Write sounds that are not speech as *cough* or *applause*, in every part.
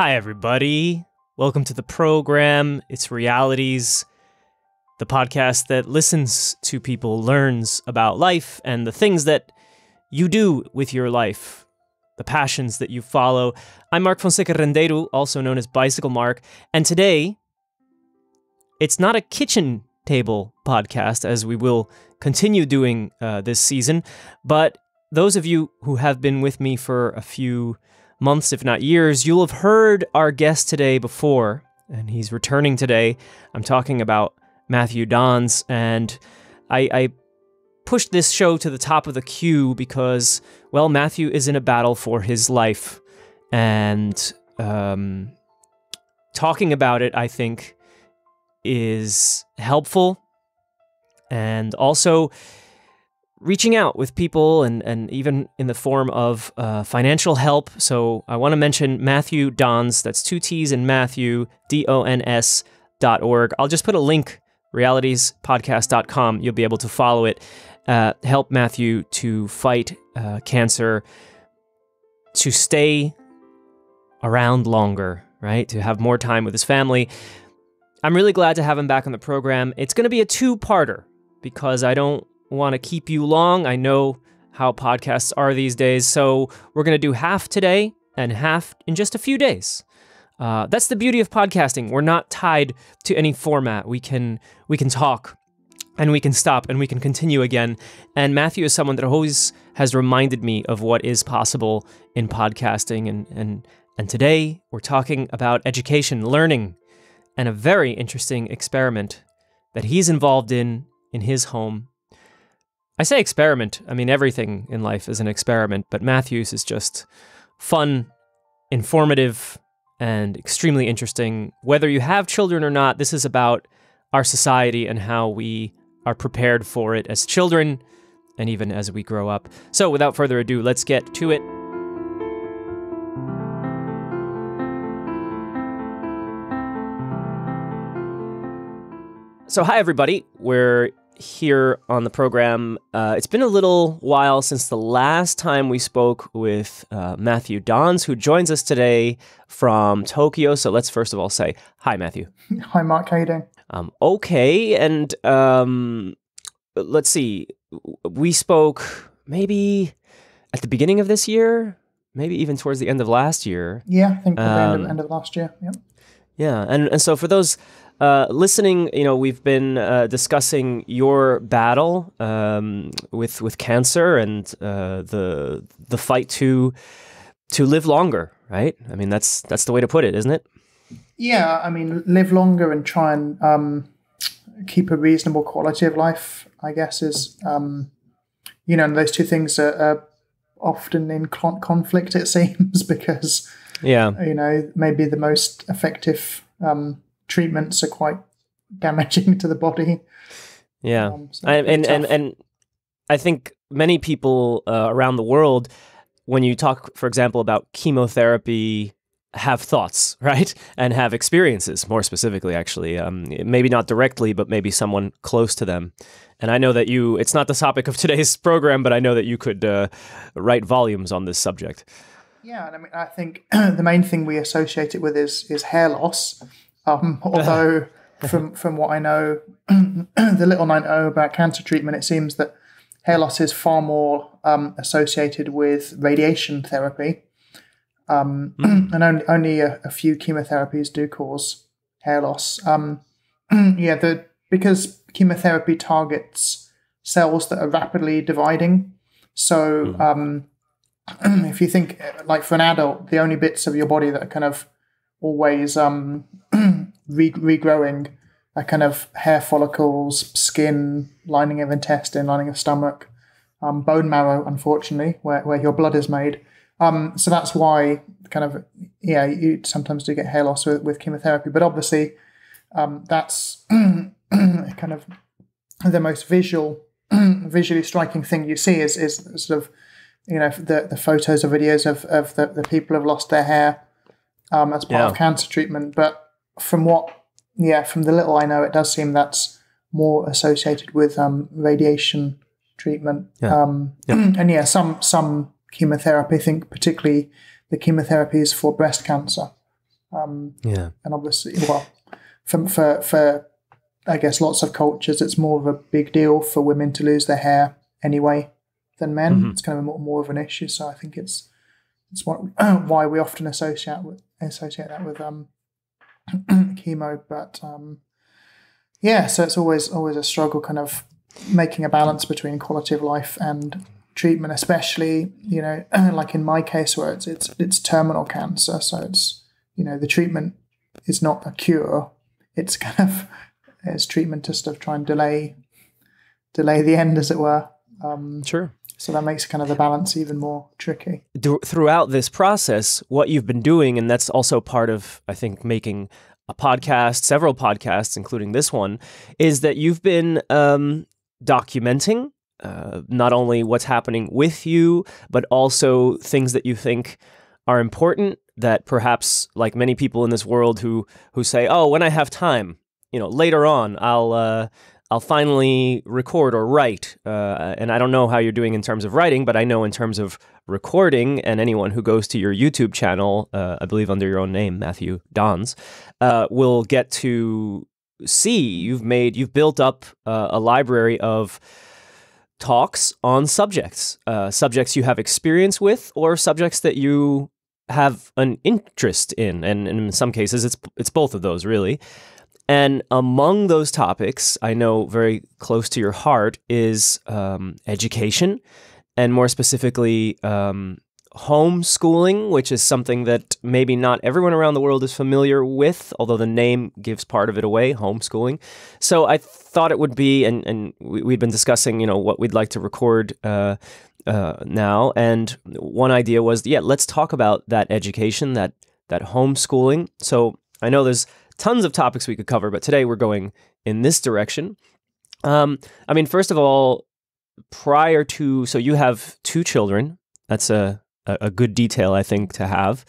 Hi, everybody. Welcome to the program. It's Realities, the podcast that listens to people, learns about life and the things that you do with your life, the passions that you follow. I'm Mark Fonseca Rendeiro, also known as Bicycle Mark, and today it's not a kitchen table podcast, as we will continue doing uh, this season, but those of you who have been with me for a few months, if not years, you'll have heard our guest today before, and he's returning today. I'm talking about Matthew Dons, and I, I pushed this show to the top of the queue because, well, Matthew is in a battle for his life, and um, talking about it, I think, is helpful, and also reaching out with people and, and even in the form of uh, financial help. So I want to mention Matthew Dons, that's two T's in Matthew, D O N S dot org. I'll just put a link, realitiespodcast.com. You'll be able to follow it. Uh, help Matthew to fight uh, cancer, to stay around longer, right? To have more time with his family. I'm really glad to have him back on the program. It's going to be a two parter because I don't want to keep you long. I know how podcasts are these days. So we're going to do half today and half in just a few days. Uh, that's the beauty of podcasting. We're not tied to any format. We can we can talk and we can stop and we can continue again. And Matthew is someone that always has reminded me of what is possible in podcasting. And and and today we're talking about education, learning, and a very interesting experiment that he's involved in in his home I say experiment. I mean, everything in life is an experiment, but Matthews is just fun, informative, and extremely interesting. Whether you have children or not, this is about our society and how we are prepared for it as children and even as we grow up. So, without further ado, let's get to it. So, hi, everybody. We're here on the program. Uh, it's been a little while since the last time we spoke with uh, Matthew Dons, who joins us today from Tokyo. So let's first of all say hi, Matthew. *laughs* Hi, Mark. How you doing? Um, okay, and um, let's see. We spoke maybe at the beginning of this year, maybe even towards the end of last year. Yeah, I think um, the end of, um, end of last year. Yeah. Yeah, and and so for those uh, listening, you know, we've been uh, discussing your battle um, with with cancer and uh, the the fight to to live longer, right? I mean, that's that's the way to put it, isn't it? Yeah, I mean, live longer and try and um, keep a reasonable quality of life. I guess is um, you know, and those two things are, are often in conflict. It *laughs* seems because yeah, you know, maybe the most effective um, treatments are quite damaging to the body. Yeah, um, so and and, and and I think many people uh, around the world, when you talk, for example, about chemotherapy, have thoughts, *laughs* right, and have experiences. More specifically, actually, um, maybe not directly, but maybe someone close to them. And I know that you. It's not the topic of *laughs* today's program, but I know that you could uh, write volumes on this subject. Yeah, and I mean, I think *clears throat* the main thing we associate it with is is hair loss, um, *laughs* although, from from what I know, *clears throat* the little I know about cancer treatment, it seems that hair loss is far more um, associated with radiation therapy, um, mm. *clears throat* and only only a, a, few chemotherapies do cause hair loss. Um, *clears throat* yeah, the because chemotherapy targets cells that are rapidly dividing, so. Mm. if you think like for an adult, the only bits of your body that are kind of always um, *clears throat* re- regrowing a kind of hair follicles, skin, lining of intestine, lining of stomach, um, bone marrow, unfortunately, where, where your blood is made. Um, so that's why kind of yeah, you sometimes do get hair loss with, with chemotherapy, but obviously um, that's *clears throat* kind of the most visual, *clears throat* visually striking thing you see is is sort of you know the the photos or videos of of the, the people who have lost their hair um, as part yeah. of cancer treatment. But from what, yeah, from the little I know, it does seem that's more associated with um, radiation treatment. Yeah. Um, yeah. *clears throat* And yeah, some some chemotherapy. I think particularly the chemotherapies for breast cancer. Um, Yeah. and obviously, well, for, for for I guess lots of cultures, it's more of a big deal for women to lose their hair anyway than men. Mhm. It's kind of more, more of an issue. So I think it's it's what, *clears throat* why we often associate with associate that with um *clears throat* chemo. But um, yeah, so it's always always a struggle, kind of making a balance between quality of life and treatment, especially you know *clears throat* like in my case where it's it's it's terminal cancer. So it's you know the treatment is not a cure. It's kind of it's treatment to sort of try and delay delay the end, as it were. Um, Sure. So that makes kind of the balance even more tricky. Th- throughout this process, what you've been doing, and that's also part of, I think, making a podcast, several podcasts, including this one, is that you've been um, documenting uh, not only what's happening with you, but also things that you think are important that perhaps, like many people in this world who who say, "Oh, when I have time, you know, later on, I'll." Uh, I'll finally record or write. Uh, and I don't know how you're doing in terms of writing, but I know in terms of recording, and anyone who goes to your YouTube channel, uh, I believe under your own name, Matthew Dons, uh, will get to see you've made, you've built up uh, a library of talks on subjects, uh, subjects you have experience with, or subjects that you have an interest in. And, and in some cases, it's it's both of those really. And among those topics, I know very close to your heart is um, education, and more specifically, um, homeschooling, which is something that maybe not everyone around the world is familiar with, although the name gives part of it away homeschooling. So I thought it would be, and, and we, we'd been discussing, you know, what we'd like to record. Uh, uh, now, and one idea was, yeah, let's talk about that education, that that homeschooling. So I know there's tons of topics we could cover, but today we're going in this direction. Um, I mean, first of all, prior to so you have two children. That's a a, good detail, I think, to have,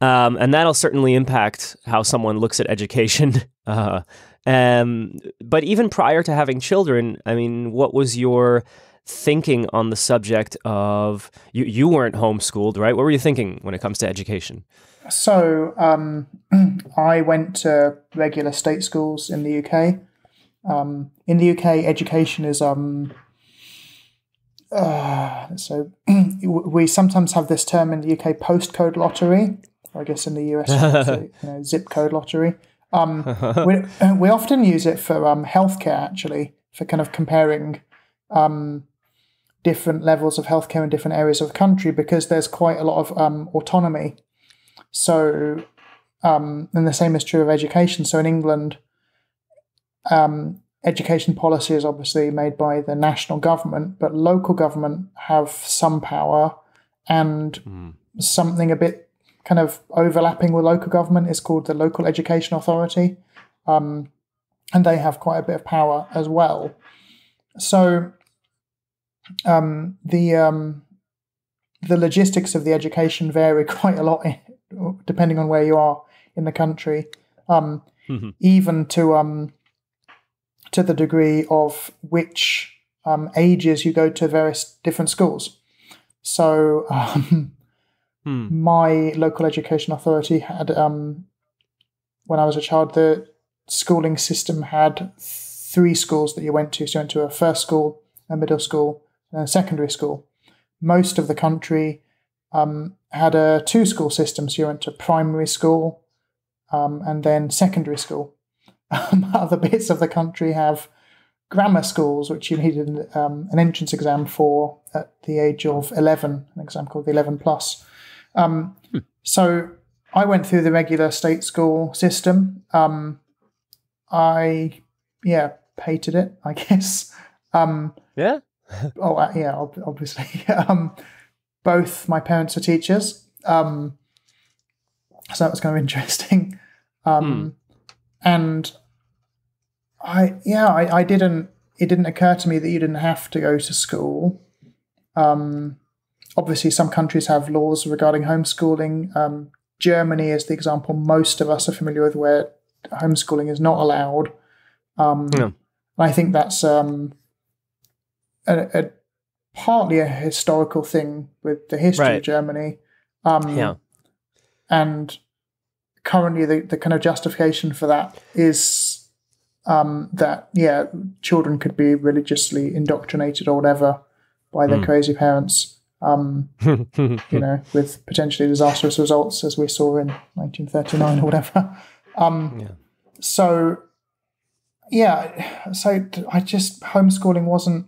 um, and that'll certainly impact how someone looks at education. *laughs* Uh, um, but even prior to having children, I mean, what was your thinking on the subject of you? You weren't homeschooled, right? What were you thinking when it comes to education? So um, *clears throat* I went to regular state schools in the UK. Um, in the UK, education is um, uh, so *clears throat* we sometimes have this term in the UK postcode lottery. Or I guess in the US, *laughs* you know, zip code lottery. Um, *laughs* we, we often use it for um, healthcare, actually, for kind of comparing um, different levels of healthcare in different areas of the country because there's quite a lot of um, autonomy. So, um, and the same is true of education. So in England, um, education policy is obviously made by the national government, but local government have some power and something a bit kind of overlapping with local government is called the local education authority. Um, and they have quite a bit of power as well. So um, the um, the logistics of the education vary *laughs* quite a lot depending on where you are in the country, um, Mhm. even to um, to the degree of which um, ages you go to various different schools. So um, Hmm. my local education authority had um, when I was a child the schooling system had three schools that you went to. So you went to a first school, a middle school, and a secondary school. Most of the country um, had a two school system. So you went to primary school um, and then secondary school. Um, *laughs* other bits of the country have grammar schools, which you needed um, an entrance exam for at the age of 11, an exam called the 11 plus. Um, So I went through the regular state school system. Um, I, yeah, hated it, I *laughs* guess. Um, Yeah. oh, uh, yeah, ob- obviously. *laughs* um, both my parents are teachers. Um, so that was kind of *laughs* interesting. Um, And I, yeah, I, I didn't, it didn't occur to me that you didn't have to go to school. Um, obviously, some countries have laws regarding homeschooling. Um, Germany is the example most of us are familiar with where homeschooling is not allowed. Um, Yeah. I think that's um, a, a partly a historical thing with the history Right. of Germany. Um, Yeah. And currently the, the kind of justification for that is um, that yeah, children could be religiously indoctrinated or whatever by their crazy parents. Um, *laughs* you know, with potentially disastrous results, as we saw in 1939 or whatever. Um, Yeah. So, yeah, so I just homeschooling wasn't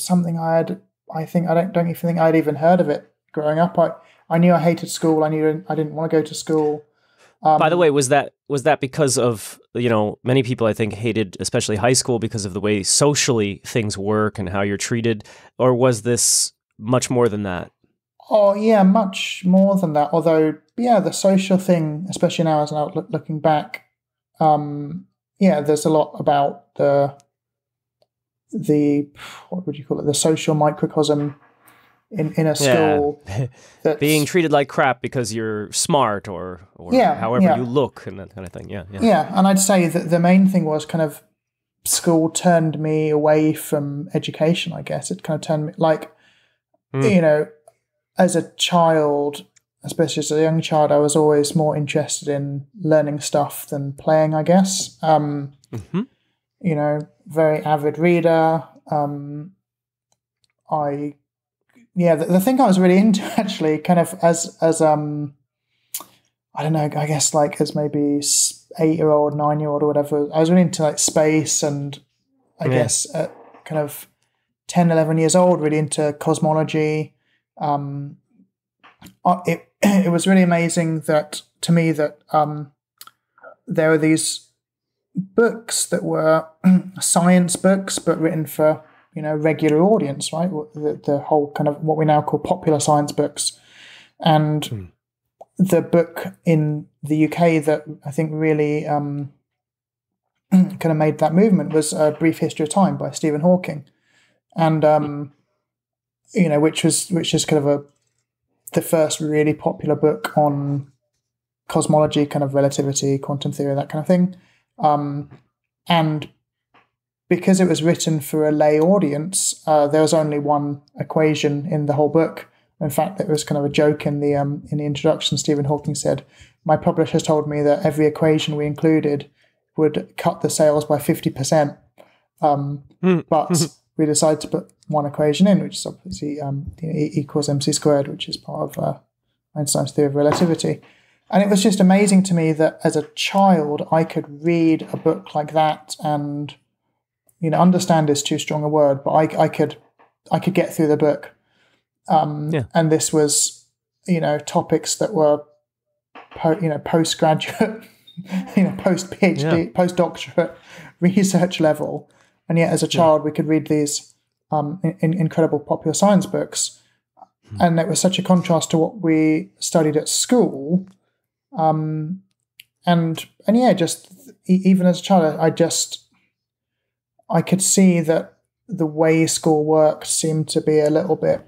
something I had. I think I don't don't even think I'd even heard of it growing up. I I knew I hated school. I knew I didn't want to go to school. Um, By the way, was that was that because of you know many people I think hated especially high school because of the way socially things work and how you're treated, or was this much more than that? Oh yeah, much more than that. Although yeah, the social thing, especially now as an outlook looking back, um, yeah, there's a lot about the the what would you call it? The social microcosm in in a school *laughs* that's Being treated like crap because you're smart or or Yeah, however yeah. you look and that kind of thing. Yeah, yeah. yeah, and I'd say that the main thing was kind of school turned me away from education. I guess it kind of turned me like Hmm. you know, as a child, especially as a young child, I was always more interested in learning stuff than playing. I guess. Um, hmm you know, very avid reader. Um, I, yeah, the, the thing I was really into *laughs* actually, kind of as as um, I don't know, I guess like as maybe eight year old, nine year old, or whatever. I was really into like space and I Yeah. guess at kind of 10, 11 years old, really into cosmology. Um, it *clears throat* it was really amazing that to me that um, there were these books that were *clears throat* science books, but written for you know regular audience, right? The, the whole kind of what we now call popular science books, and Hmm. the book in the UK that I think really um, *clears throat* kind of made that movement was A Brief History of Time by Stephen Hawking, and um, you know which was which is kind of a the first really popular book on cosmology, kind of relativity, quantum theory, that kind of thing. Um, and because it was written for a lay audience, uh, there was only one equation in the whole book. In fact, it was kind of a joke in the um, in the introduction. Stephen Hawking said, "My publishers told me that every equation we included would cut the sales by fifty percent, um, Hmm. but *laughs* we decided to put one equation in, which is obviously um, E equals mc squared, which is part of uh, Einstein's theory of relativity." And it was just amazing to me that as a child, I could read a book like that and, you know, understand is too strong a word, but I, I could, I could get through the book. Um, Yeah. And this was, you know, topics that were, po- you know, postgraduate, *laughs* you know, post PhD, postdoctorate *laughs* research level, and yet as a child we could read these um, in, incredible popular science books, and it was such a contrast to what we studied at school um, and and yeah, just even as a child, I just I could see that the way school worked seemed to be a little bit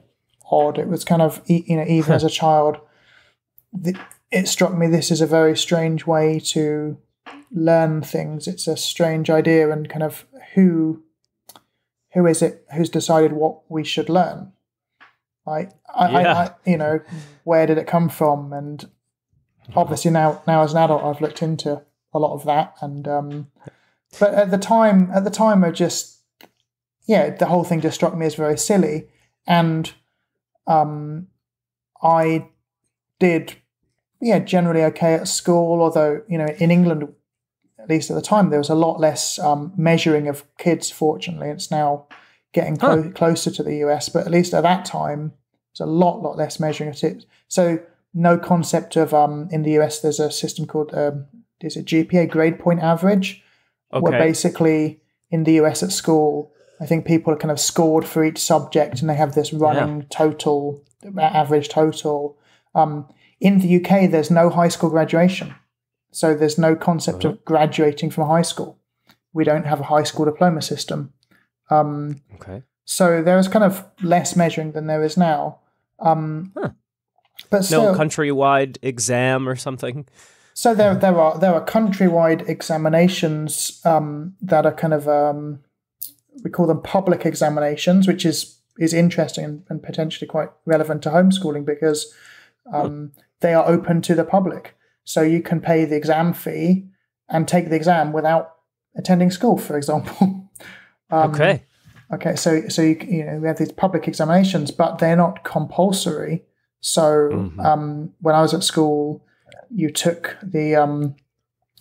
odd. It was kind of you know even as a *laughs* child, it struck me this is a very strange way to learn things. It's a strange idea, and kind of who who is it who's decided what we should learn? Like I, Yeah. I, I you know where did it come from and obviously now now as an adult I've looked into a lot of that and um but at the time at the time I just yeah the whole thing just struck me as very silly and um I did yeah generally okay at school although you know in England at least at the time there was a lot less um, measuring of kids fortunately. It's now getting clo- closer to the US but at least at that time there's a lot lot less measuring of kids. So no concept of um in the US there's a system called um is it GPA grade point average? Where Okay. basically in the US at school I think people are kind of scored for each subject and they have this running total average total. Um in the UK there's no high school graduation. So there's no concept of graduating from high school. We don't have a high school diploma system. Um Okay. so there is kind of less measuring than there is now. Um Huh. But No countrywide exam or something. So there, there are there are countrywide examinations um, that are kind of um, we call them public examinations, which is is interesting and, and potentially quite relevant to homeschooling because um, they are open to the public. so you can pay the exam fee and take the exam without attending school, for example. *laughs* um, okay. Okay, so so you, you know we have these public examinations, but they're not compulsory. So mm-hmm. um, when I was at school, you took the um,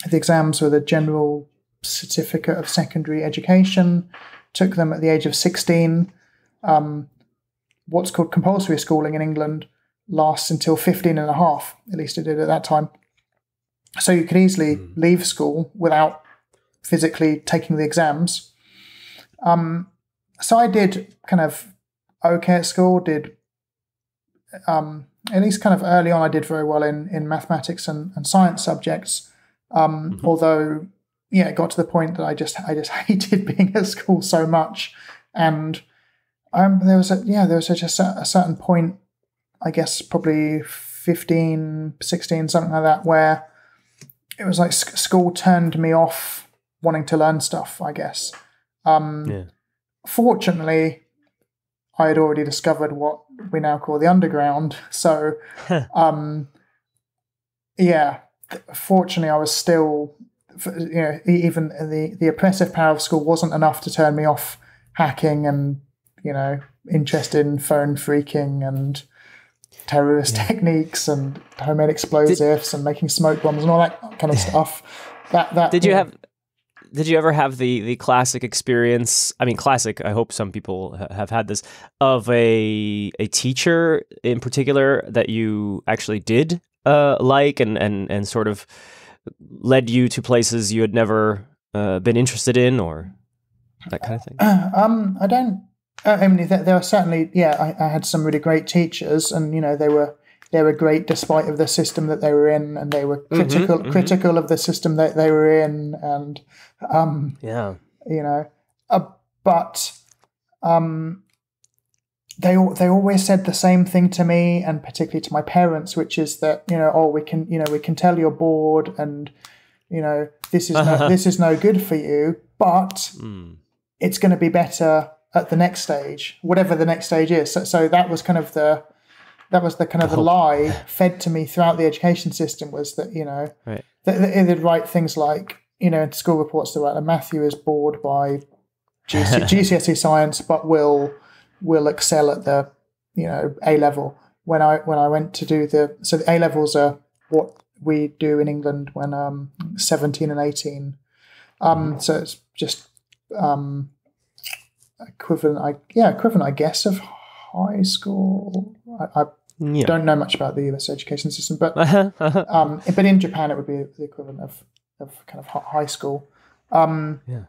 the exams with a general certificate of secondary education. Took them at the age of sixteen. Um, what's called compulsory schooling in England lasts until 15 and a half, at least it did at that time. So you could easily mm. leave school without physically taking the exams. Um, so I did kind of okay at school, did um, at least kind of early on, I did very well in, in mathematics and, and science subjects. Um, mm-hmm. Although, yeah, it got to the point that I just I just *laughs* hated being at school so much, and um, there was a yeah there was just a, a certain point, I guess probably 15, 16, something like that, where it was like school turned me off wanting to learn stuff. I guess. Um, yeah. Fortunately, I had already discovered what we now call the underground. So, um, yeah, fortunately, I was still, you know, even the the oppressive power of school wasn't enough to turn me off hacking and you know interest in phone phreaking and terrorist yeah. techniques and homemade explosives did, and making smoke bombs and all that kind of *laughs* stuff. That that did you have did you ever have the the classic experience? I mean, classic. I hope some people have had this of a a teacher in particular that you actually did uh, like and and and sort of led you to places you had never uh, been interested in, or that kind of thing. Uh, *clears throat* um, I don't. Uh, I mean, there, there are certainly. Yeah, I, I had some really great teachers, and you know, they were they were great despite of the system that they were in, and they were mm-hmm, critical mm-hmm, critical mm-hmm. of the system that they were in, and um, yeah, you know, uh, but um, they they always said the same thing to me, and particularly to my parents, which is that you know, oh, we can you know we can tell you're bored, and you know this is no, *laughs* this is no good for you, but mm. it's going to be better at the next stage, whatever the next stage is. So, so that was kind of the that was the kind of the lie fed to me throughout the education system was that you know right. that, they'd write things like you know in school reports they write that Matthew is bored by GC, GCSE *laughs* science but will will excel at the you know A level when I when I went to do the so the A levels are what we do in England when um 17 and 18 um so it's just um equivalent I yeah equivalent I guess of high school. I, I yeah. don't know much about the US education system, but *laughs* *laughs* um, but in Japan it would be the equivalent of, of kind of high school. Um, yeah.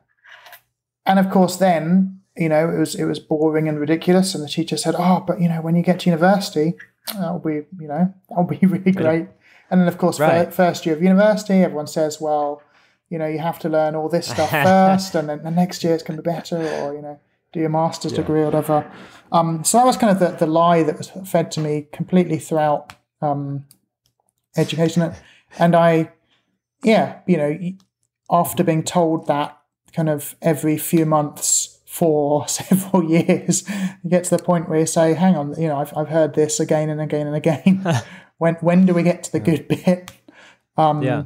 And of course, then you know it was it was boring and ridiculous, and the teacher said, "Oh, but you know when you get to university, that'll be you know that'll be *laughs* really great." Yeah. And then of course, right. first year of university, everyone says, "Well." You know, you have to learn all this stuff first, and then the next year it's going to be better, or you know, do your master's yeah. degree or whatever. Um, so that was kind of the, the lie that was fed to me completely throughout um, education. And I, yeah, you know, after being told that kind of every few months for *laughs* several years, you get to the point where you say, hang on, you know, I've, I've heard this again and again and again. *laughs* when, when do we get to the good bit? Um, yeah.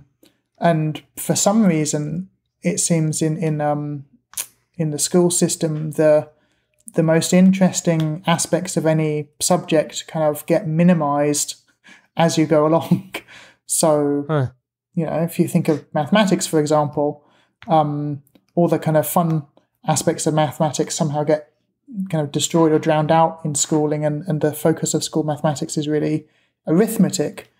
And for some reason, it seems in, in, um, in the school system, the the most interesting aspects of any subject kind of get minimized as you go *laughs* along. so, huh. you know, if you think of mathematics, for example, um, all the kind of fun aspects of mathematics somehow get kind of destroyed or drowned out in schooling, and, and the focus of school mathematics is really arithmetic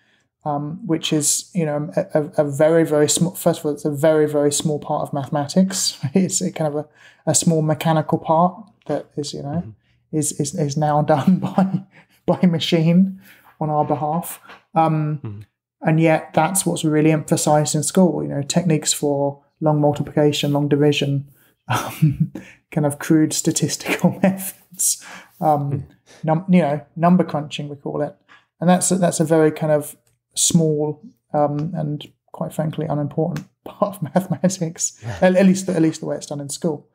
um, which is you know a, a, very very small. First of all, it's a very very small part of mathematics. *laughs* It's a kind of a, a small mechanical part that is you know mm-hmm. is, is is now *laughs* done by by machine on our behalf. Um, mm-hmm. And yet, that's what's really emphasized in school. You know, techniques for long multiplication, long division, um, *laughs* kind of crude statistical *laughs* methods. Um, mm. num- you know, number crunching we call it, and that's a, that's a very kind of small um, and quite frankly unimportant part of mathematics. Yeah. At, at, least at least the way it's done in school.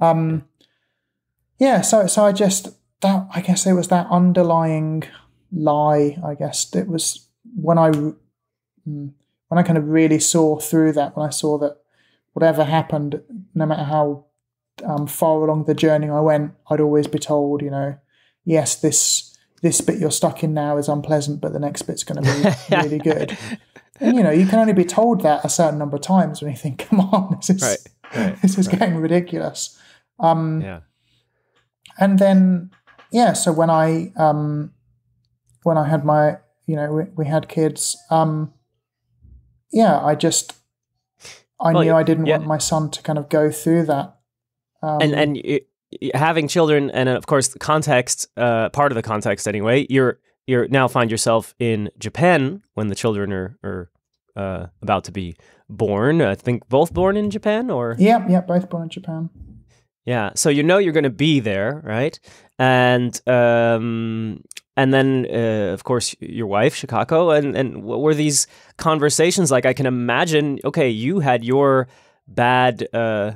Um, yeah, so so I just that I guess it was that underlying lie. I guess it was when I mm, when when I kind of really saw through that, when I saw that whatever happened, no matter how um, far along the journey I went, I'd always be told, you know, yes, this this bit you're stuck in now is unpleasant, but the next bit's going to be *laughs* really good. And you know, you can only be told that a certain number of times when you think, "Come on, this is Right, right, this is right. getting ridiculous." Um, Yeah. And then yeah so when i um when i had my you know we, we had kids um yeah i just i Well, knew i didn't yeah. want my son to kind of go through that um, and and y- having children and of course the context uh, part of the context anyway you're you're now find yourself in Japan when the children are are uh, about to be born. I think both born in Japan or? Yeah yeah both born in japan yeah so you know you're going to be there right and um and then uh, of course your wife Chikako, and and what were these conversations like I can imagine okay you had your bad uh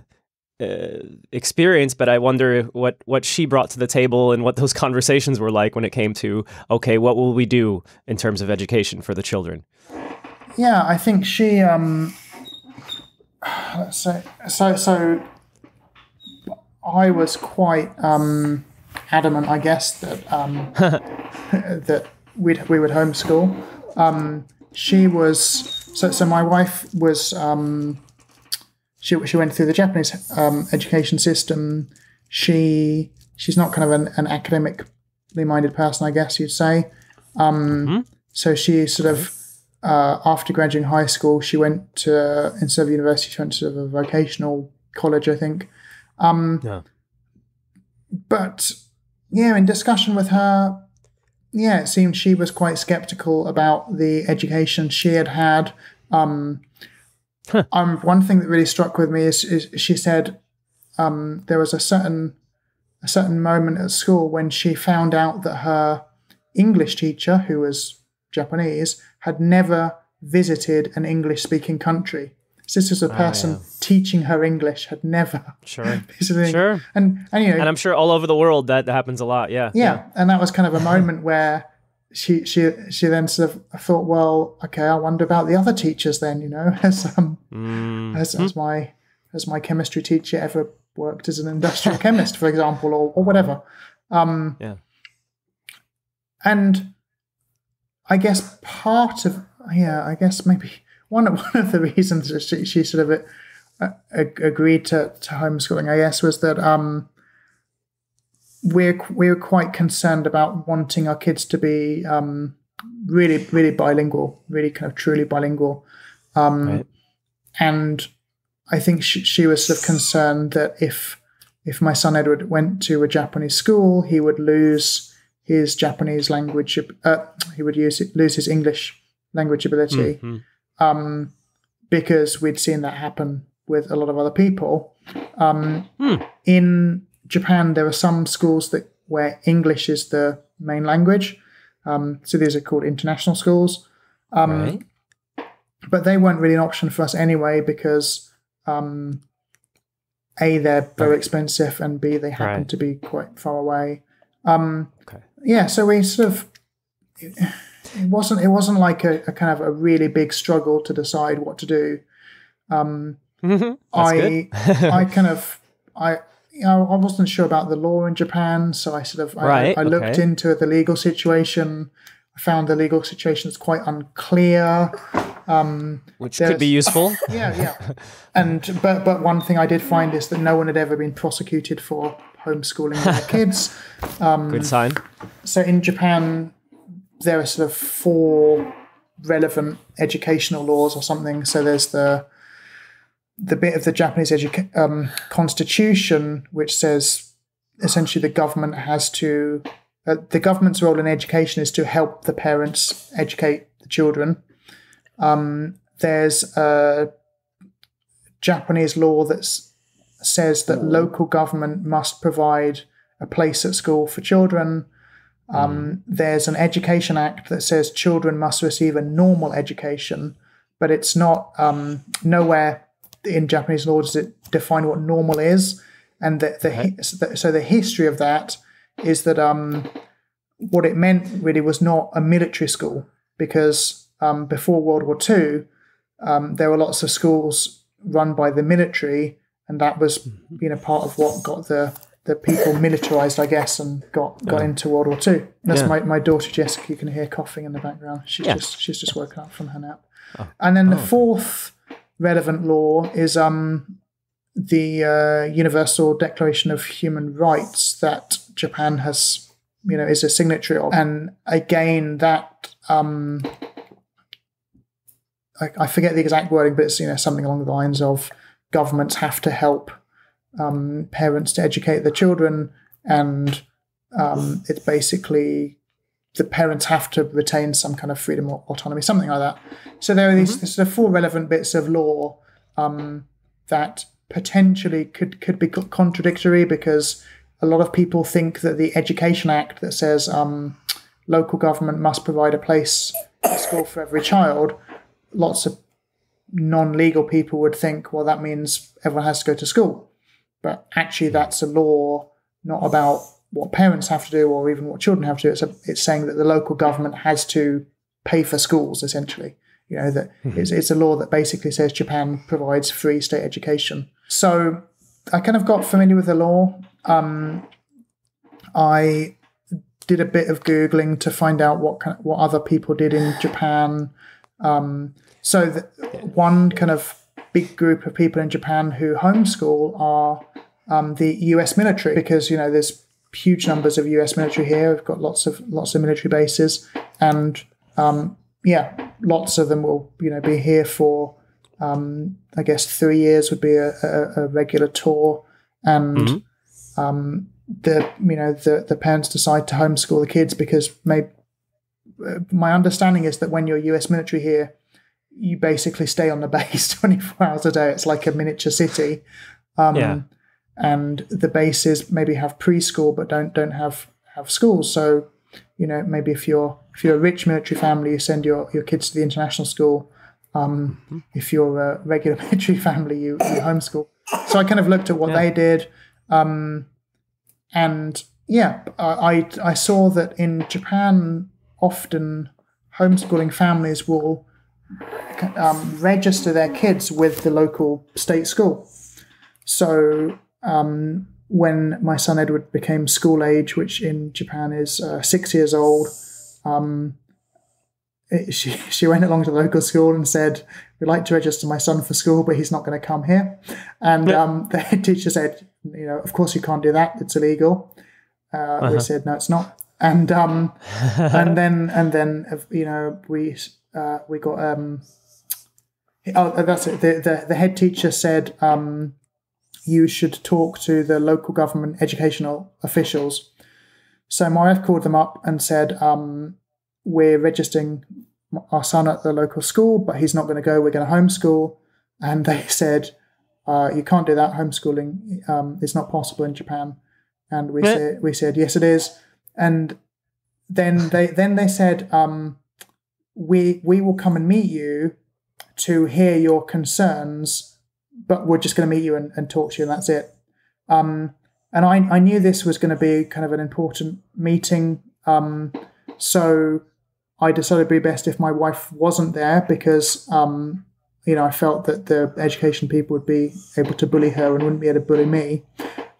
uh, experience, but I wonder what what she brought to the table and what those *laughs* conversations were like when it came to okay, what will we do in terms of education for the children? yeah i think she um say so so i was quite um adamant i guess that um *laughs* that we'd, we would homeschool. Um she was so so my wife was um she, she went through the japanese um, education system. She she's not kind of an, an academically minded person i guess you'd say. Um so she sort of uh, after graduating high school, she went to instead of university, she went to sort of a vocational college, I think. Um, Yeah. But yeah, in discussion with her, yeah, it seemed she was quite skeptical about the education she had had. Um, Huh. um, one thing that really struck with me is, is she said um, there was a certain a certain moment at school when she found out that her English teacher, who was Japanese, had never visited an English speaking country. So this was a person yeah. teaching her English had never Sure, *laughs* visited. sure. And and you know And I'm sure all over the world that happens a lot. Yeah, yeah, and that was kind of a *laughs* moment where she she she then sort of thought, well, okay, I wonder about the other teachers then, you know, *laughs* as um Mm, as, as my as my chemistry teacher ever worked as an industrial chemist, for example, or or whatever. Um, Yeah. and I guess part of yeah, I guess maybe one of *laughs* one of the reasons that she, she sort of uh, ag- agreed to, to homeschooling, I guess, was that um, we're we're quite concerned about wanting our kids to be um, really really bilingual, really kind of truly bilingual, um, Right. and I think she, she was sort of concerned that if if my son Edward went to a Japanese school, he would lose his Japanese language. Uh, he would use lose his English language ability mhm. Um, because we'd seen that happen with a lot of other people. Um, Hmm. In Japan, there are some schools that where English is the main language. Um, so these are called international schools, um, right. but they weren't really an option for us anyway because um, a they're very expensive and b they happen Right. to be quite far away. Um, Okay. yeah, so we sort of it, wasn't it wasn't like a, a kind of a really big struggle to decide what to do. Um, Mhm. That's I. I *laughs* kind of I you know, I wasn't sure about the law in Japan, so I sort of I, Right, I looked okay. into the legal situation. I found the legal situation is quite unclear. Um, Which could be useful. *laughs* yeah, yeah. And but but one thing I did find is that no one had ever been prosecuted for homeschooling their *laughs* kids. Um, Good sign. so in Japan, there are sort of four relevant educational laws or something. So there's the the bit of the Japanese educa- um, constitution which says essentially the government has to uh, the government's role in education is to help the parents educate the children. Um, there's a Japanese law that says that local government must provide a place at school for children. Um, There's an Education Act that says children must receive a normal education, but it's not um, nowhere in Japanese law does it define what normal is. And the, the so the history of that is that um, what it meant really was not a military school because um, before World War II, um, there were lots of schools run by the military, and that was you know part of what got the the people militarized, I guess, and got got into World War Two. That's Yeah. my, my daughter Jessica. You can hear coughing in the background. She's Yeah. just she's just woken up from her nap. And then the fourth relevant law is um the uh, Universal Declaration of Human Rights that Japan has, you know, is a signatory of. And again, that um, I, I forget the exact wording, but it's you know something along the lines of governments have to help um, parents to educate their children, and um, it's basically the parents have to retain some kind of freedom or autonomy, something like that. So there are these there's the four relevant bits of law um, that potentially could could be contradictory because a lot of people think that the Education Act that says um, local government must provide a place at school for every child, lots of non-legal people would think, well, that means everyone has to go to school. But actually, that's a law not about what parents have to do or even what children have to do. It's, a, it's saying that the local government has to pay for schools, essentially. You know, that it's, it's a law that basically says Japan provides free state education. So I kind of got familiar with the law. Um, I did a bit of googling to find out what kind what other people did in Japan. Um, so the, one kind of big group of people in Japan who homeschool are um, the U.S. military because you know there's huge numbers of U.S. military here. We've got lots of lots of military bases, and um, yeah, lots of them will you know be here for um, I guess three years would be a, a, a regular tour, and um, the you know the the parents decide to homeschool the kids because maybe my understanding is that when you're U.S. military here, you basically stay on the *laughs* base 24 hours a day. It's like a miniature city. Um, Yeah. And the bases maybe have preschool, but don't don't have have schools. So, you know, maybe if you're if you're a rich military family, you send your, your kids to the international school. Um, If you're a regular *laughs* military family, you, you homeschool. So I kind of looked at what they did, um, and yeah, I I saw that in Japan, often homeschooling families will um, register their kids with the local state school. So um, when my son Edward became school age, which in Japan is uh, six years old, um, it, *laughs* she she went along to the local school and said, "We'd like to register my son for school, but he's not going to come here." And um, the head *laughs* teacher said, "You know, of course you can't do that. It's illegal." Uh, We said, "No, it's not." And um, *laughs* and then and then uh, you know we uh, we got um, oh that's it. The, the the head teacher said um, you should talk to the local government educational officials. So my wife called them up and said, um, "We're registering our son at the local school, but he's not going to go. We're going to homeschool." And they *laughs* said, uh, "You can't do that. Homeschooling um, is not possible in Japan." And we Yeah. said, "We said yes, it is." And then they then they said, um, "We we will come and meet you to hear your concerns, but we're just going to meet you and, and talk to you, and that's it." Um, and I, I knew this was going to be kind of an important meeting, um, so I decided it'd be best if my wife wasn't there because um, you know I felt that the education people would be able to bully her and wouldn't be able to bully me.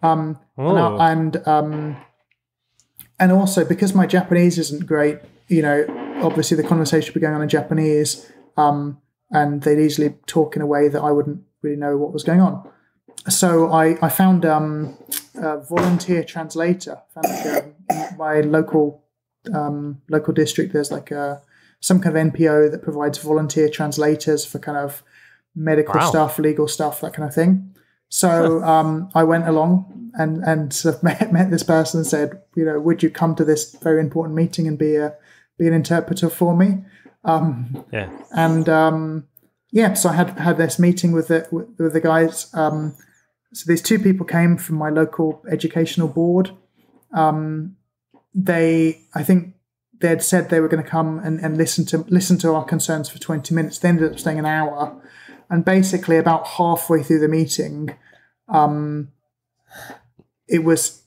Um, and, Oh. I- and um, and also because my Japanese isn't great, you know, obviously the conversation would be going on in Japanese, um, and they'd easily talk in a way that I wouldn't really know what was going on. So I, I found um, a volunteer translator. Found like a, my local um, local district. There's like a some kind of NPO that provides volunteer translators for kind of medical Wow. stuff, legal stuff, that kind of thing. So um, I went along and and sort *laughs* of met, met this person and said, you know, would you come to this very important meeting and be a be an interpreter for me? Um, Yeah. and um, yeah, so I had had this meeting with the with, with the guys. Um, so these two people came from my local educational board. Um, they, I think, they had said they were going to come and, and listen to listen to our concerns for twenty minutes. They ended up staying an hour, and basically about halfway through the meeting, um, it was.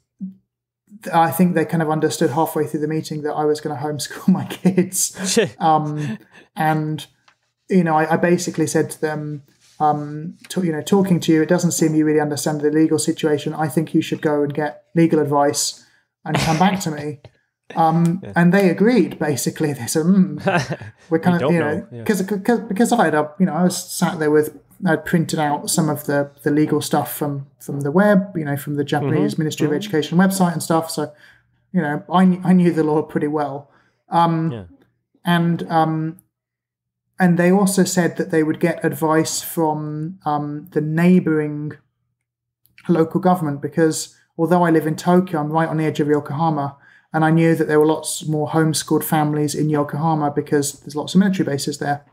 I think they kind of understood halfway through the meeting that I was going to homeschool *laughs* my kids *laughs* um, and you know, I, I basically said to them, um, to, you know, talking to you, it doesn't seem you really understand the legal situation. I think you should go and get legal advice and come back to me. *laughs* Um, yeah. And they agreed. Basically, they said, mm, "We're kind we of, you know, because yeah. because because I had, a, you know, I was sat there with, I'd printed out some of the the legal stuff from from the web, you know, from the Japanese mm-hmm. Ministry mm-hmm. of Education website and stuff. So, you know, I I knew the law pretty well. Um, yeah. And um, and they also said that they would get advice from um, the neighboring local government because although I live in Tokyo, I'm right on the edge of Yokohama, and I knew that there were lots more homeschooled families in Yokohama because there's lots of military bases there,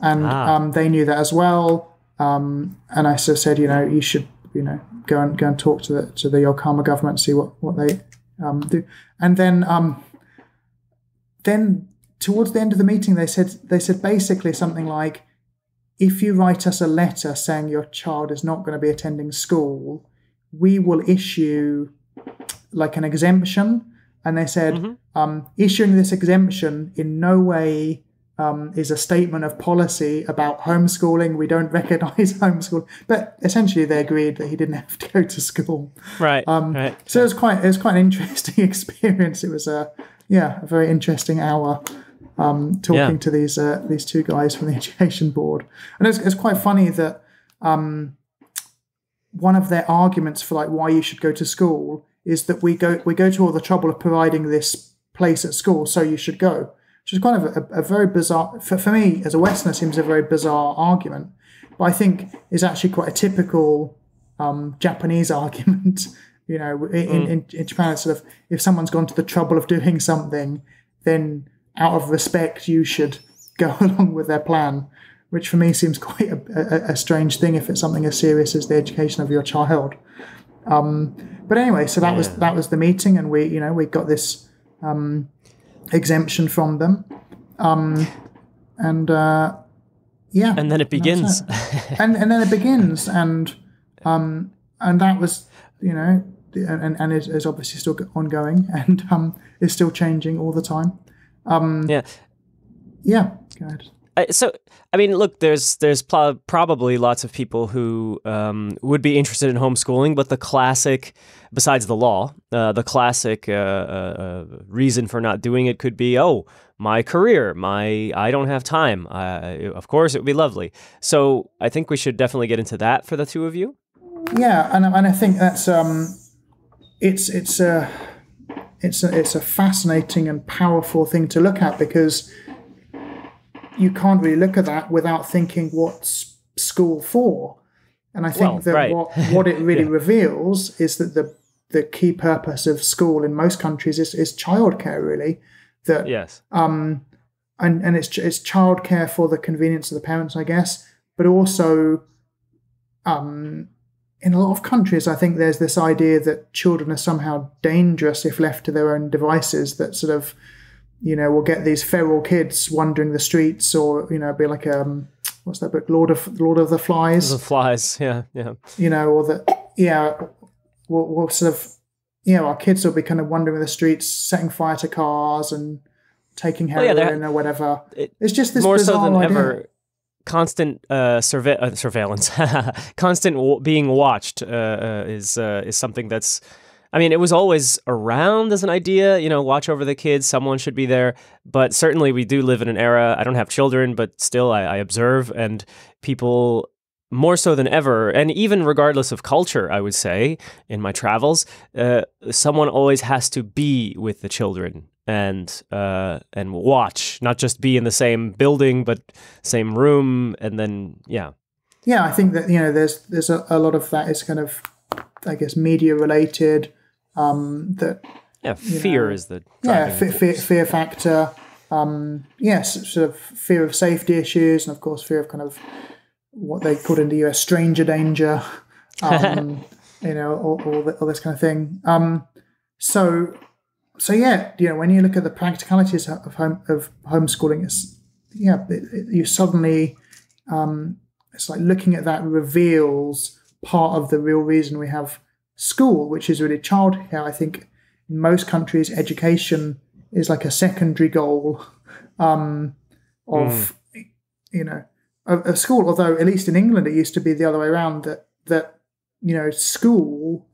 and ah. um, they knew that as well. Um, and I sort of said, you know, you should, you know, go and go and talk to the to the Yokohama government, see what what they um, do, and then um, then towards the end of the meeting, they said they said basically something like, if you write us a letter saying your child is not going to be attending school, we will issue like an exemption. And they said, mm-hmm. um, issuing this exemption in no way um, is a statement of policy about homeschooling. We don't *laughs* recognize homeschool, but essentially they agreed that he didn't have to go to school. Right. Um, right. So it was quite it was quite an interesting *laughs* experience. It was a yeah a very interesting hour um, talking yeah. to these uh, these two guys from the *laughs* education board, and it's, it's quite funny that um, one of their arguments for like why you should go to school is that we go we go to all the trouble of providing this place at school, so you should go, which is kind of a, a very bizarre for, for me as a Westerner seems a very bizarre argument, but I think is actually quite a typical um, Japanese *laughs* argument. you know, in, mm. in, in Japan, it's sort of if someone's gone to the trouble of doing something, then out of respect, you should go *laughs* along with their plan, which for me seems quite a, a, a strange thing if it's something as serious as the education of your child. Um, but anyway, so that yeah. was that was the meeting, and we you know we got this um, exemption from them, um, and uh, yeah, and then it begins, it. and and then it begins, and um, and that was you know and, and is, is obviously still ongoing *laughs* and um, is still changing all the time. Um, yeah. Yeah. Go ahead. Uh, so, I mean, look, there's there's pl- probably lots of people who um, would be interested in homeschooling, but the classic, besides the law, uh, the classic uh, uh, uh reason for not doing it could be, oh, my career, my I don't have time. of course, it would be lovely. So, I think we should definitely get into that for the two of you. Yeah, and and I think that's um, it's it's a it's a, it's a fascinating and powerful thing to look at because you can't really look at that without thinking what's school for. And I think well, that right. what, *laughs* what it really yeah. reveals is that the the key purpose of school in most countries is, is childcare, really. That yes. Um, and and it's it's childcare for the convenience of the parents, I guess, but also um, in a lot of countries, I think there's this idea that children are somehow dangerous if left to their own devices. That sort of, you know, we'll get these feral kids wandering the streets, or you know, be like um, what's that book, Lord of Lord of the Flies. The Flies, *laughs* yeah, yeah. You know, or that, yeah, we'll, we'll sort of, you know, our kids will be kind of wandering the streets, setting fire to cars and taking heroin well, yeah, or whatever. It, it's just this more so than idea. ever constant uh, surve- uh, surveillance, *laughs* constant w- being watched uh, uh, is uh, is something that's. I mean, it was always around as an idea, you know, watch over the kids, someone should be there. But certainly, we do live in an era. I don't have children, but still, I, I observe, and people more so than ever, and even regardless of culture, I would say in my travels, uh, someone always has to be with the children and uh, and watch, not just be in the same building, but same room, and then yeah. Yeah, I think that you know there's there's a, a lot of that is kind of I guess media related. Um, that yeah, fear know, is the yeah fear, fear factor. Um, yes, sort of fear of safety issues, and of course fear of kind of what they call in the US stranger danger. *laughs* Um, you know, all, all, all, this kind of thing. Um, so so yeah, you know, when you look at the practicalities of home of homeschooling, it's yeah, it, it, you suddenly um, it's like looking at that reveals part of the real reason we have school, which is really childcare. I think in most countries, education is like a secondary goal um, of mm. you know of, of school. Although at least in England, it used to be the other way around that that you know school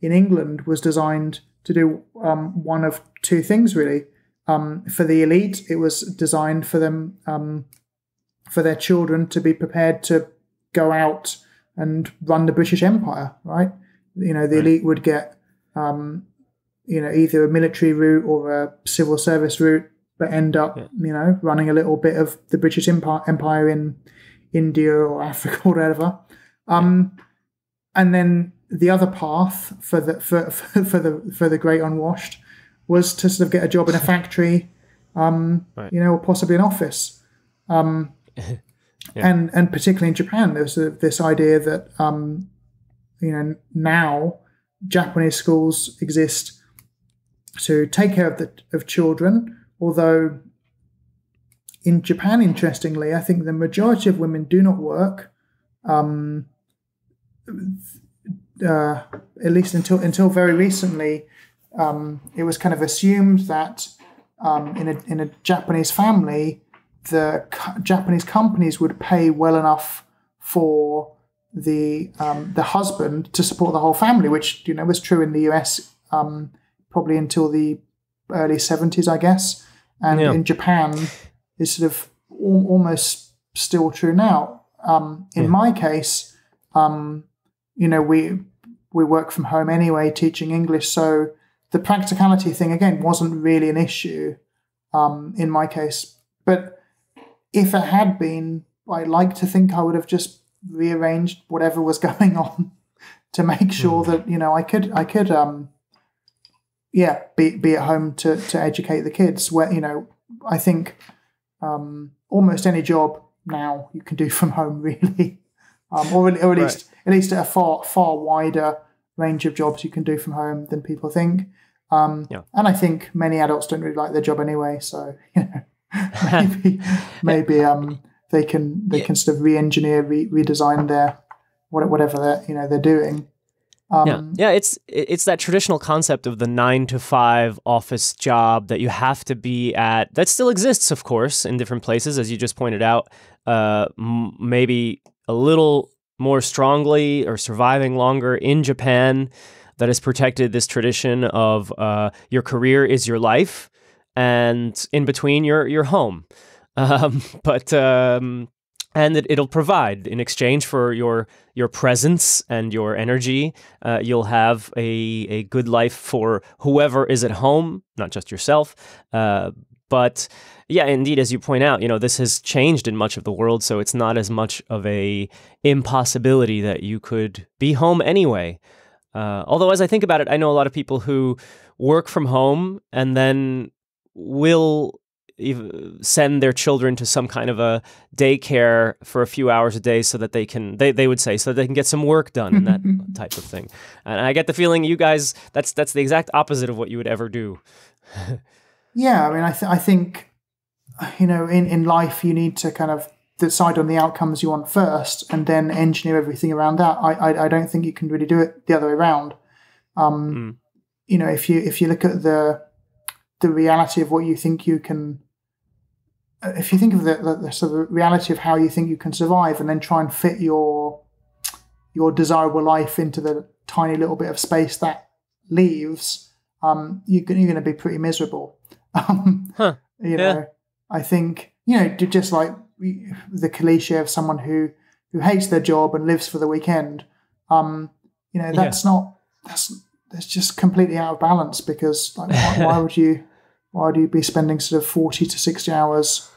in England was designed to do um, one of two things really. Um, for the elite, it was designed for them um, for their children to be prepared to go out and run the British Empire. Right? You know, the right. elite would get um, you know either a military route or a civil service route, but end up yeah. you know running a little bit of the British Empire, empire in India or *laughs* Africa or whatever. Um, and then the other path for the for, *laughs* for the for the great unwashed was to sort of get a job in a factory, um, right. you know, or possibly an office. Um, *laughs* yeah. And and particularly in Japan, there's a, this idea that um, you know now Japanese schools exist to take care of the of children, although in Japan, interestingly, I think the majority of women do not work. Um, uh, at least until until very recently, um, it was kind of assumed that um, in a in a Japanese family, the co- Japanese companies would pay well enough for the um, the husband to support the whole family, which you know was true in the US um, probably until the early seventies, I guess, and yeah. in Japan is sort of al- almost still true now. Um, in yeah. my case, um, you know, we we work from home anyway, teaching English, so the practicality thing again wasn't really an issue um, in my case. But if it had been, I like to think I would have just rearranged whatever was *laughs* going on to make sure mm. that you know I could I could um yeah be be at home to to educate the kids. Where you know I think um, almost any job now you can do *laughs* from home really, um, or, or at least right. at least a far far wider range of jobs you can do from home than people think. Um, yeah. And I think many adults don't really like their job anyway, so *laughs* you know, maybe maybe um, they can they yeah. can sort of re-engineer, re- redesign their whatever they're you know they're doing. Um, yeah, yeah, it's it's that traditional concept of the nine to five office job that you have to be at. That still exists, of course, in different places, as you just pointed out. Uh, m- maybe a little more strongly or surviving longer in Japan that has protected this tradition of uh, your career is your life and in between your your home. Um, *laughs* but um, and it, will provide in exchange for your your presence and your energy. Uh, you'll have a a good life for whoever is at home, not just yourself. Uh, but yeah, indeed, as you point out, you know this has changed in much of the world, so it's not as much of a impossibility that you could be home anyway. Uh, although, as I think about it, I know a lot of people who work from home and then will send their children to some kind of a daycare for a few hours a day so that they can they, they would say so that they can get some work done and that type of thing. And i get the feeling you guys that's that's the exact opposite of what you would ever do. Yeah i mean i, th- I think you know in, in life you need to kind of decide on the outcomes you want first and then engineer everything around that. I i, I don't think you can really do it the other way around. Um, mm. you know if you if you look at the the reality of what you think you can if you think of the, the, the, sort of reality of how you think you can survive and then try and fit your your desirable life into the tiny little bit of space that leaves, um, you, are going to be pretty miserable. *laughs* Um, huh. You know, yeah. I think you know just like the cliche of someone who who hates their job and lives for the weekend. Um, you know, that's yeah. not that's that's just completely out of balance because like why, *laughs* why would you why would you be spending sort of 40 to 60 hours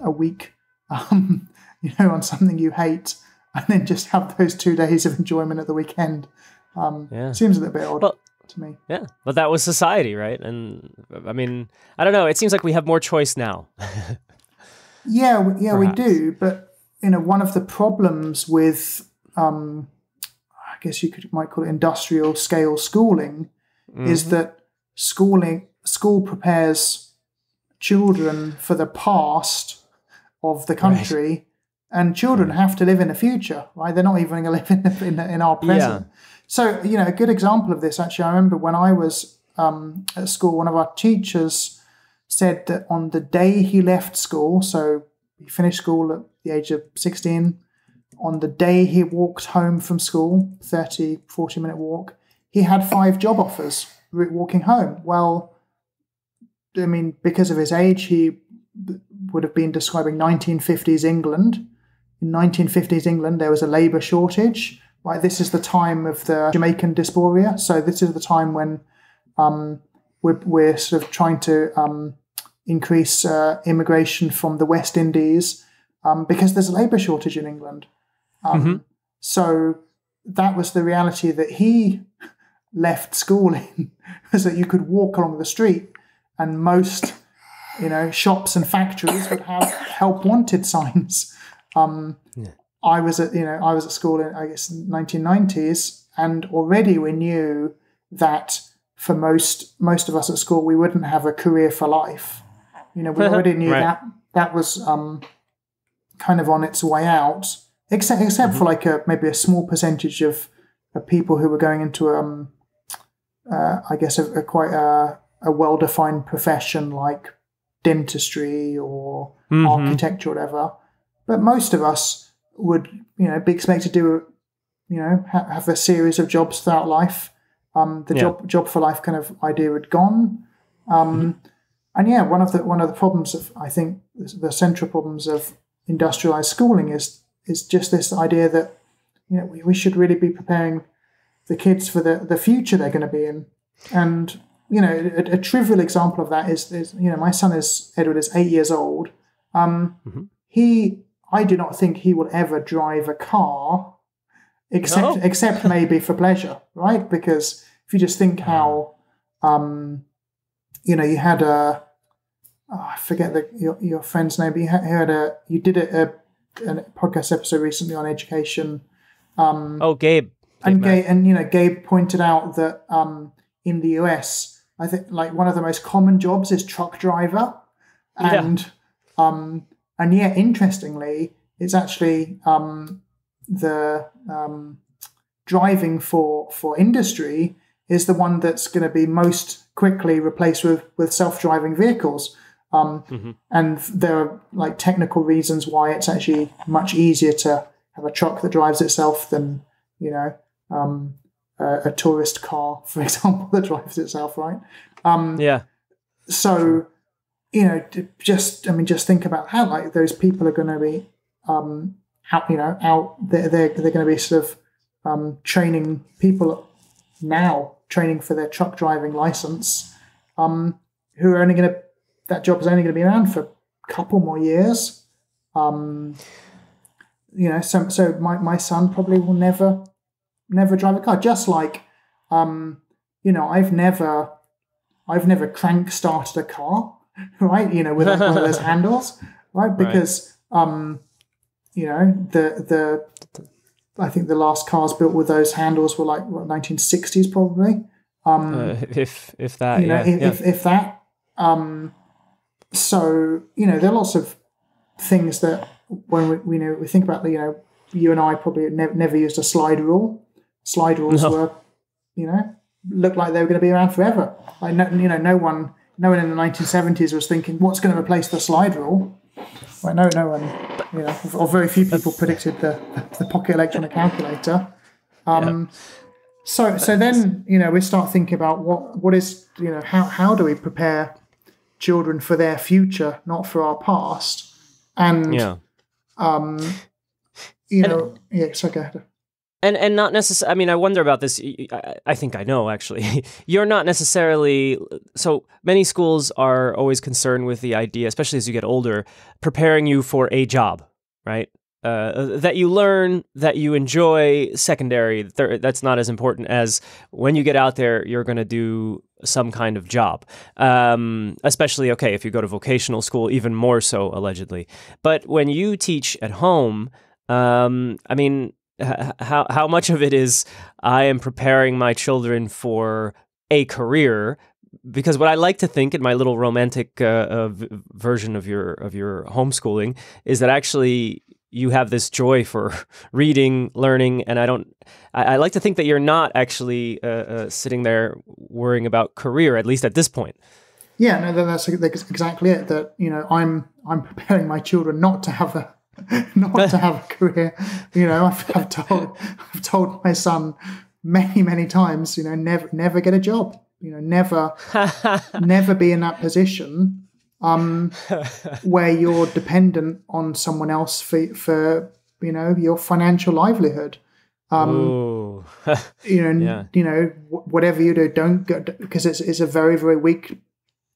a week *laughs* um, you know on something you hate and then just have those two days of enjoyment at the weekend um, yeah. seems a little bit odd well, to me yeah but that was society right and i mean i don't know it seems like we have more choice now *laughs* yeah yeah Perhaps. we do but you know one of the problems with um, I guess you could might call it industrial scale schooling, mm-hmm. is that schooling school prepares children for the past of the country, right. and children have to live in the future. Right? They're not even going *laughs* to live in the, in, the, in, our present. Yeah. So you know, a good example of this actually, I remember when I was um, at school, one of our teachers said that on the day he left school, so he finished school at the age of 16. On the day he walked home from school, 30, 40 minute walk, he had five job offers walking home. Well, I mean, because of his age, he would have been describing 1950s England. In 1950s England, there was a labour shortage. Right, this is the time of the Jamaican diaspora. So this is the time when um, we're, we're sort of trying to um, increase uh, immigration from the West Indies um, because there's a labour shortage in England. Um, mm-hmm. So that was the reality that he *laughs* left school in, *laughs* was that you could walk along the street and most, you know, shops and factories would have help wanted signs. Um, yeah. I was at, you know, I was at school in, I guess, 1990s, and already we knew that for most most of us at school, we wouldn't have a career for life. You know, we *laughs* already knew right. that that was um, kind of on its way out, except except mm-hmm. for like a maybe a small percentage of, of people who were going into um, uh, I guess a, a quite a, a well defined profession like dentistry or mm-hmm. architecture or whatever. But most of us would, you know, be expected to do, you know, ha- have a series of jobs throughout life um, the yeah. job job for life kind of idea had gone. Um, mm-hmm. And yeah, one of the one of the problems of I think the central problems of industrialized schooling is is just this idea that you know we, we should really be preparing the kids for the, the future they're going to be in. And you know, a, a, trivial example of that is, is you know my son is Edward is eight years old. Um, mm-hmm. He I do not think he will ever drive a car except no. except maybe for pleasure, right? Because if you just think how, um, you know, you had a, oh, I forget the, your, your friend's name, but you had, a, you did a, a, a, podcast episode recently on education. Um, oh, Gabe. and Gabe, and you know, Gabe pointed out that um, in the US, I think like one of the most common jobs is truck driver, and yeah. um, and yeah, interestingly, it's actually um, the um, driving for for industry is the one that's going to be most quickly replaced with, with self-driving vehicles. Um, mm-hmm. And there are like technical reasons why it's actually much easier to have a truck that drives itself than you know um, a, a, tourist car, *laughs* for example, that drives itself, right? Um, yeah. So you know, just I mean, just think about how like those people are going to be um, out. You know, out they're they're, they're going to be sort of um, training people now training for their truck driving license, um, who are only going to that job is only going to be around for a couple more years. Um, you know, so so my, my son probably will never never drive a car. Just like, um, you know, I've never I've never crank started a car, *laughs* right? You know, with like one of those *laughs* handles, right? Because right. um, you know, the the I think the last cars built with those handles were like what, 1960s probably. Um, uh, if if that, you know, yeah, if, yeah. if, if that. Um, so you know, there are lots of things that when we, we know we think about the you know you and I probably never never used a slide rule. Slide rules no. were you know looked like they were going to be around forever. Like no, you know, no one no one in the 1970s was thinking what's going to replace the slide rule. Well, no, no one, you know, or very few people predicted the, the pocket electronic calculator. Um, yeah. So, so then, you know, we start thinking about what, what is, you know, how, how do we prepare children for their future, not for our past? And, yeah. um, you know, yeah, so go ahead and and not necessarily. I mean, I wonder about this. I, think I know actually. *laughs* You're not necessarily so many schools are always concerned with the idea, especially as you get older, preparing you for a job, right? Uh, that you learn, that you enjoy. Secondary, that's not as important as when you get out there. You're going to do some kind of job, um, especially okay if you go to vocational school, even more so allegedly. But when you teach at home, um, I mean, how how much of it is I am preparing my children for a career because what I like to think in my little romantic uh, uh, version of your of your homeschooling is that actually you have this joy for *laughs* reading, learning, and I don't. I, I like to think that you're not actually uh, uh sitting there worrying about career, at least at this point. Yeah, no, that's exactly it. That you know, I'm I'm preparing my children not to have a *laughs* not to have a career. You know, I've, I've told I've told my son many many times. You know, never never get a job. You know, never *laughs* never be in that position um, where you're dependent on someone else for for you know your financial livelihood. Um, *laughs* you know, yeah. you know, whatever you do, don't go because it's it's a very very weak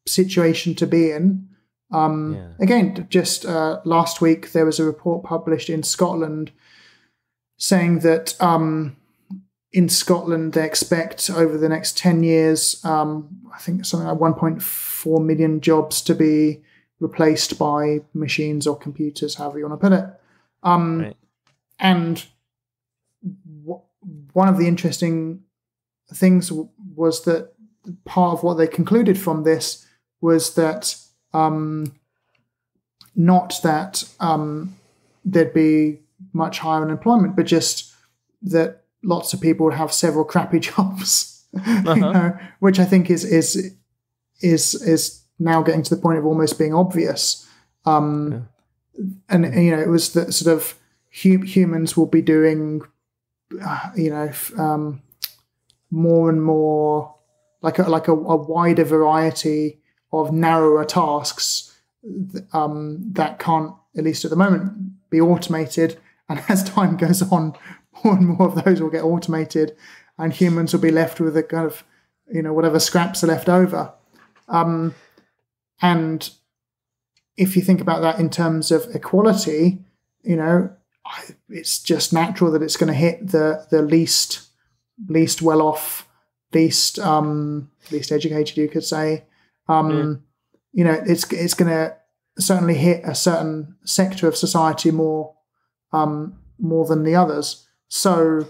situation to be in. Um, yeah. Again, just uh, last week there was a report published in Scotland saying that um, in Scotland they expect over the next ten years, um, I think something like 1.4 million jobs to be replaced by machines or computers, however you want to put it. Um, right. And one of the interesting things w- was that part of what they concluded from this was that um, not that um, there'd be much higher unemployment, but just that lots of people would have several crappy *laughs* jobs, uh-huh. you know, which I think is is is is now getting to the point of almost being obvious. Um, yeah. and, and, you know, it was that sort of hu- humans will be doing uh, you know, um, more and more like a, like a, a wider variety of narrower tasks um, that can't, at least at the moment, be automated. And *laughs* as time goes on, more and more of those will get automated, and humans will be left with a kind of, you know, whatever scraps are left over. Um, and if you think about that in terms of equality, you know, it's just natural that it's going to hit the the least least well off, least um, least educated, you could say. Um, mm. You know, it's it's going to certainly hit a certain sector of society more um, more than the others. So,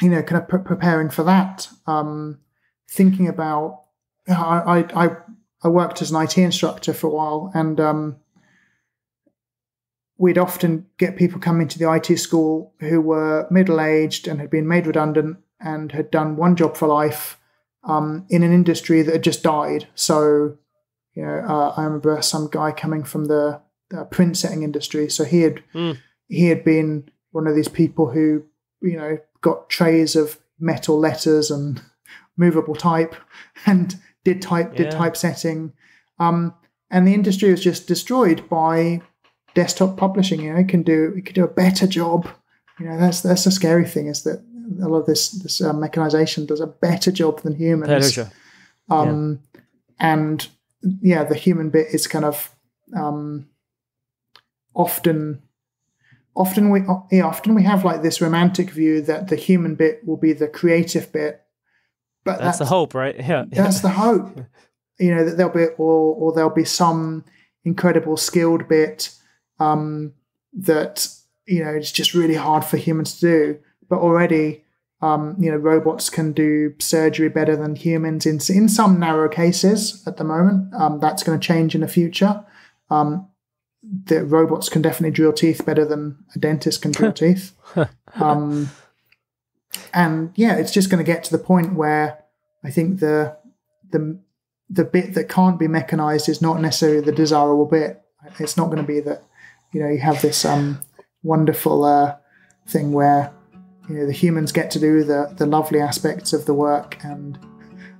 you know, kind of pre- preparing for that, um, thinking about. I, I I worked as an IT instructor for a while, and um, we'd often get people coming to the IT school who were middle aged and had been made redundant and had done one job for life um, in an industry that had just died. So, you know, uh, I remember some guy coming from the, the print setting industry. So he had mm. he had been one of these people who, you know, got trays of metal letters and *laughs* movable type and did type yeah. did typesetting. Um, and the industry was just destroyed by desktop publishing. You know, it can do it can do a better job. You know, that's that's a scary thing is that a lot of this this uh, mechanization does a better job than humans. Um, yeah. And yeah, the human bit is kind of um, often often we yeah, often we have like this romantic view that the human bit will be the creative bit but that's, that's the hope right yeah *laughs* that's the hope you know that there'll be or or there'll be some incredible skilled bit um, that you know it's just really hard for humans to do. But already, um, you know, robots can do surgery better than humans in in some narrow cases at the moment. Um, that's going to change in the future. Um, the robots can definitely drill teeth better than a dentist can drill *laughs* teeth. Um, and yeah, it's just going to get to the point where I think the the the bit that can't be mechanized is not necessarily the desirable bit. It's not going to be that you know you have this um, wonderful uh, thing where you know the humans get to do the the lovely aspects of the work and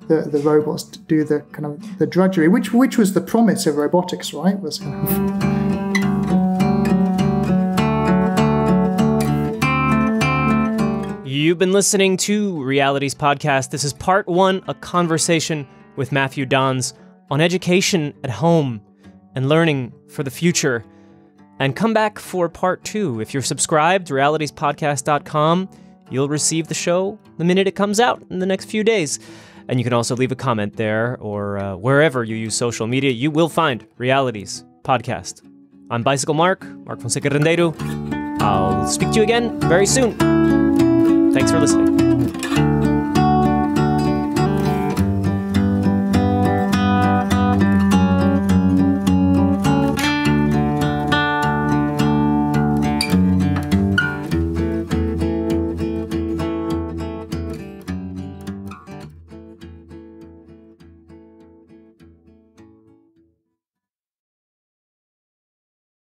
the the robots do the kind of the drudgery which which was the promise of robotics right was kind of You've been listening to Realities Podcast. This is part one, a conversation with Matthew Dons on education at home and learning for the future. And come back for part two. If you're subscribed, realitiespodcast.com, you'll receive the show the minute it comes out in the next few days. And you can also leave a comment there or uh, wherever you use social media. You will find Realities Podcast. I'm Bicycle Mark, Mark Fonseca Rendeiro. I'll speak to you again very soon. Thanks for listening.